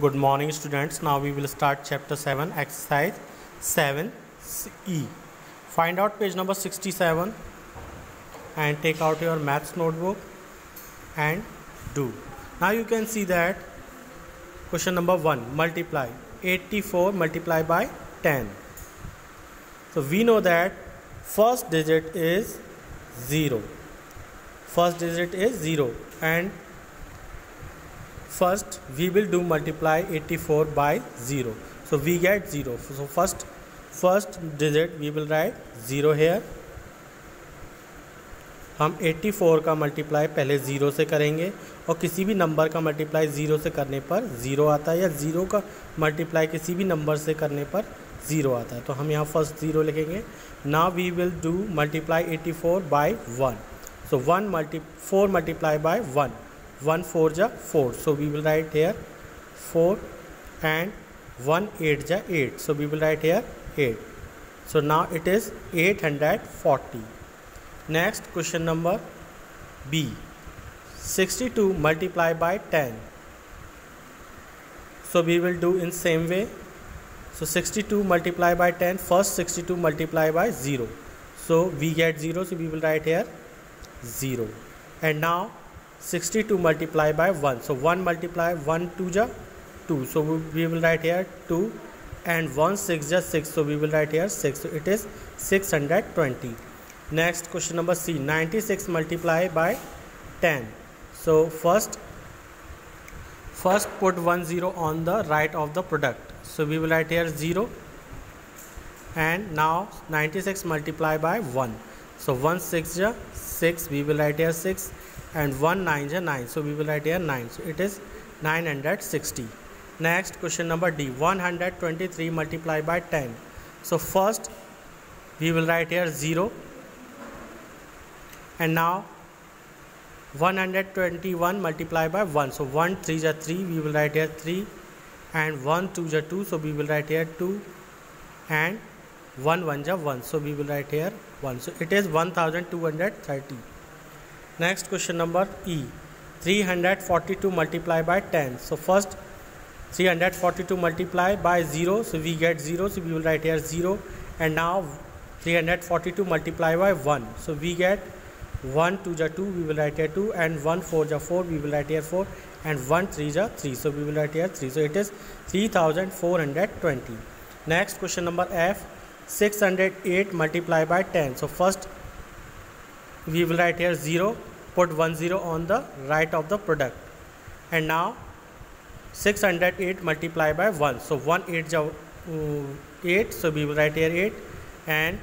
Good morning students. Now we will start chapter 7 exercise 7e. Find out page number 67 and take out your maths notebook and do. Now you can see that question number 1 multiply 84 multiply by 10. So we know that first digit is 0. First digit is 0 and first, we will do multiply 84 by 0 so, we get 0 so, first first digit we will write 0 here. हम 84 का multiply पहले zero से करेंगे और किसी भी number का multiply zero से करने पर ज़ीरो आता है या ज़ीरो का मल्टीप्लाई किसी भी नंबर से करने पर ज़ीरो आता है। तो हम यहाँ फ़र्स्ट ज़ीरो लिखेंगे। ना we will do multiply 84 by one so one multi four multiply by one 1 4 ja 4 so we will write here 4 and 1 8 ja 8 so we will write here 8 so now it is 840 next question number b. 62 multiply by 10 so we will do in same way. So 62 multiply by 10 first 62 multiply by 0 so we get 0 so we will write here 0 and now 62 multiply by 1 so 1 multiply 1 2 ja 2 so we will write here 2 and 1 6 ja 6 so we will write here 6 so it is 620 next question number c. 96 multiply by 10 so first first put 1 0 on the right of the product. So we will write here 0 and now 96 multiply by 1 so 1 6 ja 6 we will write here 6 and 1 9 is 9 so we will write here 9 so it is 960 next question number d 123 multiplied by 10 so first we will write here 0 and now 121 multiplied by 1 so 1 3 is 3 we will write here 3 and 1 2 is 2 so we will write here 2 and 1 1 is 1 so we will write here 1 so it is 1230 next question number e. 342 multiply by 10 so first 342 multiply by 0 so we get 0 so we will write here 0 and now 342 multiply by 1 so we get 1 2 ja 2 we will write here 2 and 1 4 ja 4 we will write here 4 and 1 3 ja 3 so we will write here 3 so it is 3420 next question number f. 608 multiply by 10 so first we will write here 0 put 1 0 on the right of the product. And now 608 multiply by 1 so 1 8 uh, 8 so we will write here 8 and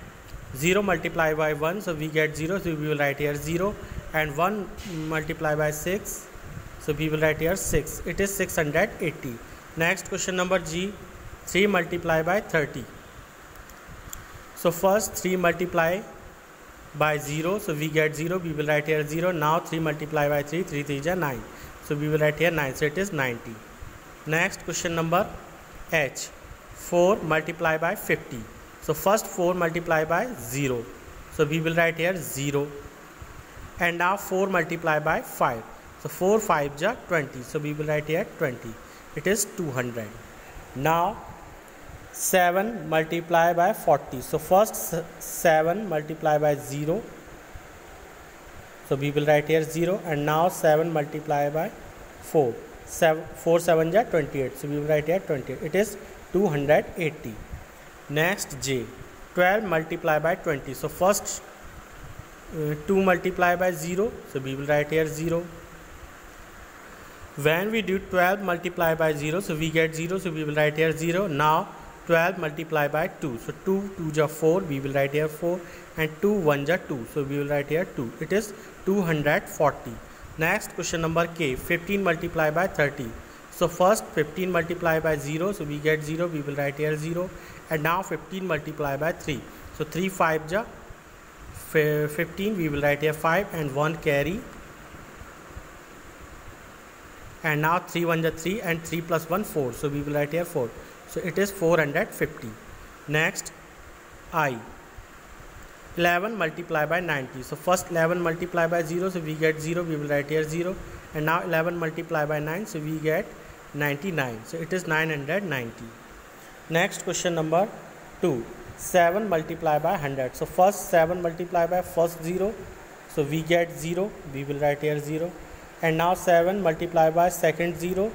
0 multiply by 1 so we get 0 so we will write here 0 and 1 multiply by 6 so we will write here 6 it is 680 next question number g 3 multiply by 30 so first 3 multiply by 0 so we get 0 we will write here 0 now 3 multiply by 3 3 3 is 9 so we will write here 9 so it is 90 next question number h 4 multiply by 50 so first 4 multiply by 0 so we will write here 0 and now 4 multiply by 5 so 4 5 is 20 so we will write here 20 it is 200 now 7 multiply by 40 so first 7 multiply by 0 so we will write here 0 and now 7 multiply by 4 7 4 7 ja 28 so we will write here 28 it is 280 next j. 12 multiply by 20 so first uh, 2 multiply by 0 so we will write here 0 when we do 12 multiply by 0 so we get 0 so we will write here 0 now 12 multiplied by 2 so 2 2 ja 4 we will write here 4 and 2 1 ja 2 so we will write here 2 it is 240 next question number k 15 multiplied by 30 so first 15 multiplied by 0 so we get 0 we will write here 0 and now 15 multiplied by 3 so 3 5 ja 15 we will write here 5 and 1 carry. And now 3 1 ja 3 and 3 plus 1 4 so we will write here 4 so it is 450 next i. 11 multiply by 90 so first 11 multiply by 0 so we get 0 we will write here 0 and now 11 multiply by 9 so we get 99 so it is 990 next question number 2 7 multiplied by 100 so first 7 multiplied by first 0 so we get 0 we will write here 0 and now 7 multiplied by second 0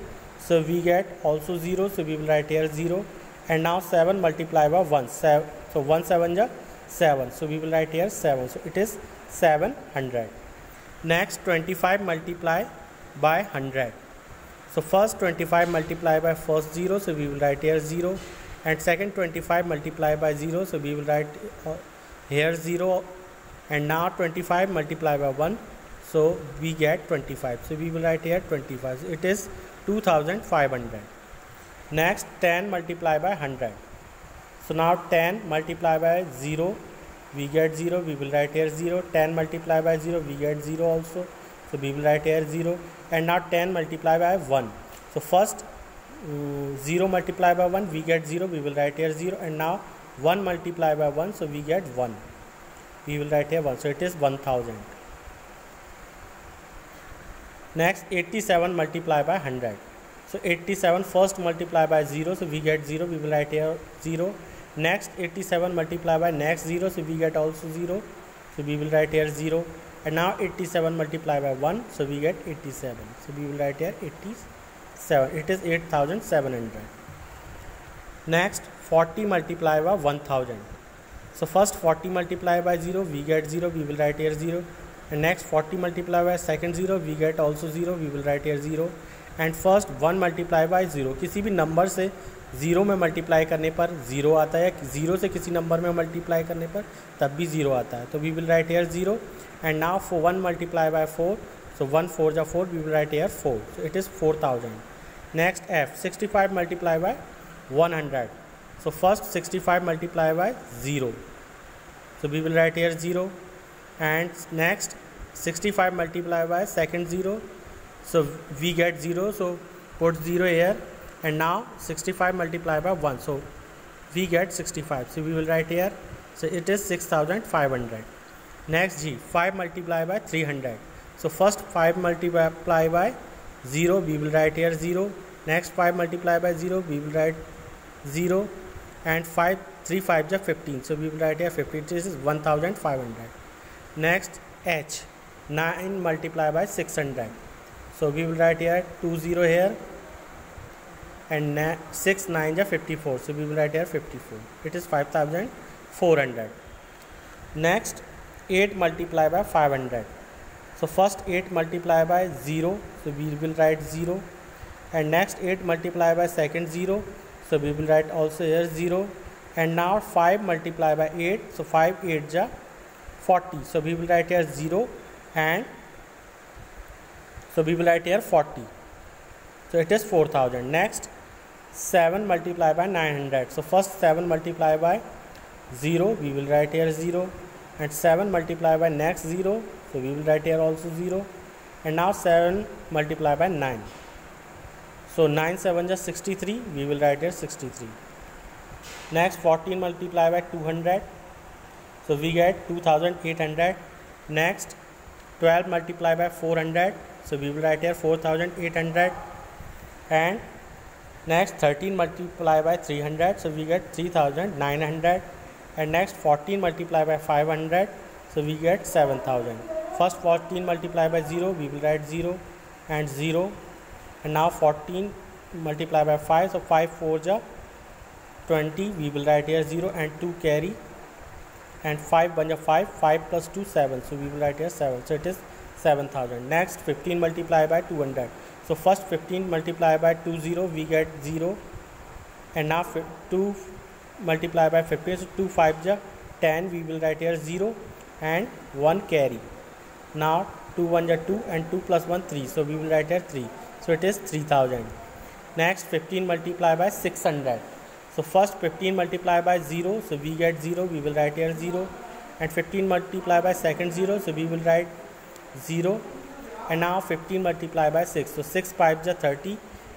so we get also 0 so we will write here 0 and now 7 multiplied by 1 seven, so 1 7 is 7 so we will write here 7 so it is 700 next 25 multiply by 100 so first 25 multiply by first 0 so we will write here 0 and second 25 multiply by 0 so we will write uh, here 0 and now 25 multiply by 1 so we get 25 so we will write here 25 so it is 2500 next 10 multiply by 100 so now 10 multiply by 0 we get 0 we will write here 0 10 multiply by 0 we get 0 also. So we will write here 0 and now 10 multiply by 1 so first uh, 0 multiply by 1 we get 0 we will write here 0 and now 1 multiply by 1 so we get 1 we will write here 1 so it is 1000 next 87 multiply by 100 so 87 first multiply by 0 so we get 0 we will write here 0 next 87 multiply by next 0 so we get also 0 so we will write here 0 and now 87 multiply by 1 so we get 87 so we will write here 87 it is 8700 next 40 multiply by 1000 so first 40 multiply by 0 we get 0 we will write here 0 and next 40 multiply by second 0 we get also 0 we will write here 0 and first one multiply by zero किसी भी number से zero में multiply करने पर zero आता है zero से किसी नंबर में मल्टीप्लाई करने पर तब भी ज़ीरो आता है। तो we will write here zero and now for one multiply by four so one four जा four we will write here four so it is four thousand next F sixty five multiply by one hundred so first 65 multiply by 0 so we will write here 0 and next 65 multiply by second 0 so we get 0 so put 0 here and now 65 multiplied by 1 so we get 65 so we will write here so it is 6500 next g 5 multiplied by 300 so first 5 multiply by 0 we will write here 0 next 5 multiplied by 0 we will write 0 and 5 3 5 is 15 so we will write here 15 this is 1500 next h. 9 multiplied by 600 so we will write here 2 0 here and 6 9 is 54 so we will write here 54 it is 5400 next 8 multiply by 500 so first 8 multiply by 0 so we will write 0 and next 8 multiply by second 0 so we will write also here 0 and now 5 multiply by 8 so 5 8 is 40 so we will write here 0 and so we will write here 40 so it is 4000 next 7 multiplied by 900 so first 7 multiplied by 0 we will write here 0 and 7 multiplied by next 0 so we will write here also 0 and now 7 multiplied by 9 so 9 7 just 63 we will write here 63 next 14 multiplied by 200 so we get 2800 next 12 multiplied by 400 so we will write here 4800 and next 13 multiplied by 300 so we get 3900 and next 14 multiplied by 500 so we get 7000 first 14 multiplied by 0 we will write 0 and 0 and now 14 multiplied by 5 so 5 4 ja 20 we will write here 0 and 2 carry and 5 1 5 5 plus 2 7 so we will write here 7 so it is 7000 next 15 multiply by 200 so first 15 multiply by 2 0 we get 0 and now 2 multiply by 50 so 2 5 ja 10 we will write here 0 and 1 carry. Now 2 1 ja 2 and 2 plus 1 3 so we will write here 3 so it is 3000 next 15 multiply by 600 so first 15 multiply by 0 so we get 0 we will write here 0 and 15 multiply by second 0 so we will write 0 and now 15 multiply by 6 so 6 5 is 30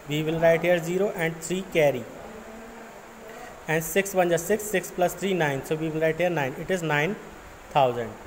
we will write here 0 and 3 carry. And 6 1 is 6 6 plus 3 9 so we will write here 9 it is 9000